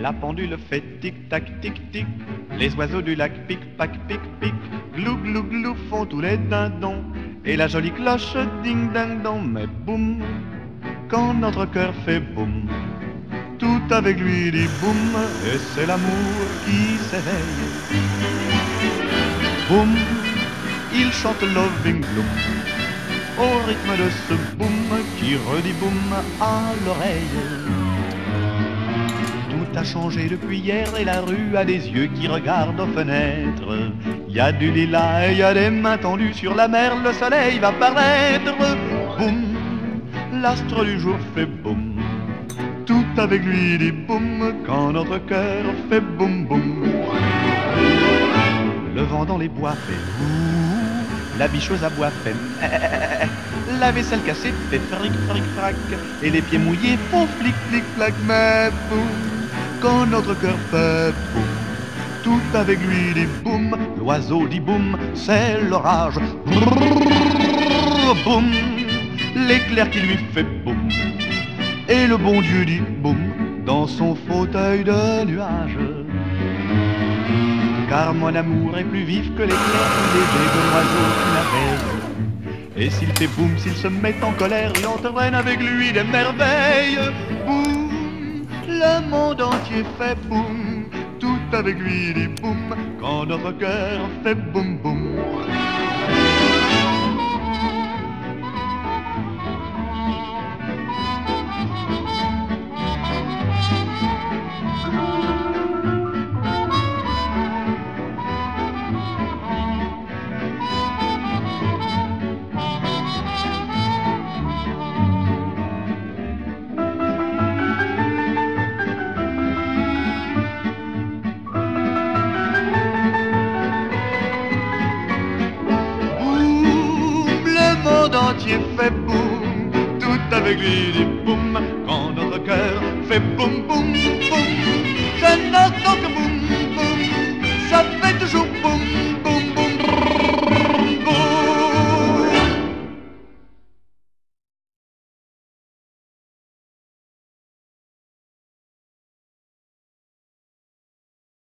La pendule fait tic-tac, tic-tic. Les oiseaux du lac pic-pac, pic-pic. Glou, glou, glou font tous les dindons. Et la jolie cloche ding-ding-dong. Mais boum, quand notre cœur fait boum. Tout avec lui dit boum, et c'est l'amour qui s'éveille. Boum, il chante Loving Bloom au rythme de ce boum qui redit boum à l'oreille. A changé depuis hier et la rue a des yeux qui regardent aux fenêtres. Il y a du lilas et il y a des mains tendues sur la mer, le soleil va paraître. Boum, l'astre du jour fait boum. Tout avec lui dit boum quand notre cœur fait boum boum. Le vent dans les bois fait ouh, la bicheuse à bois fait la vaisselle cassée fait fric fric frac et les pieds mouillés font flic flic flac mais boum quand notre cœur fait boum. Tout avec lui dit boum, l'oiseau dit boum, c'est l'orage. Boum, l'éclair qui lui fait boum. Et le bon Dieu dit boum dans son fauteuil de nuage. Car mon amour est plus vif que l'éclair léger que l'oiseau qui la veille. Et s'il fait boum, s'il se met en colère, il entraîne avec lui des merveilles. Boum, le monde entier fait boum, tout avec lui dit boum, quand notre cœur fait boum boum. Monde entier fait boum, tout avec lui dit boum, quand notre cœur fait boum boum